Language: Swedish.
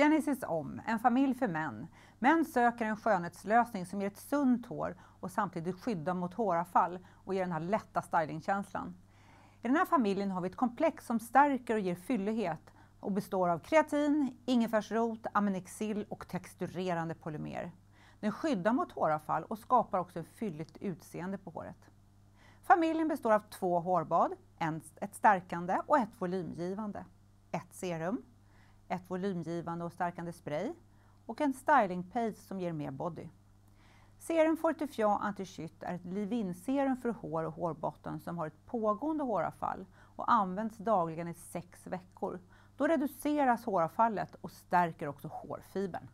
Genesis Om, en familj för män. Män söker en skönhetslösning som ger ett sunt hår och samtidigt skyddar mot håravfall och ger den här lätta stylingkänslan. I den här familjen har vi ett komplex som stärker och ger fyllighet och består av kreatin, ingefärsrot, amenixil och texturerande polymer. Den skyddar mot håravfall och skapar också ett fylligt utseende på håret. Familjen består av två hårbad, ett stärkande och ett volymgivande. Ett serum, ett volymgivande och stärkande spray och en styling paste som ger mer body. Serum Fortifiant Anti-Skytt är ett leave-in-serum för hår och hårbotten som har ett pågående håravfall och används dagligen i sex veckor. Då reduceras håravfallet och stärker också hårfibern.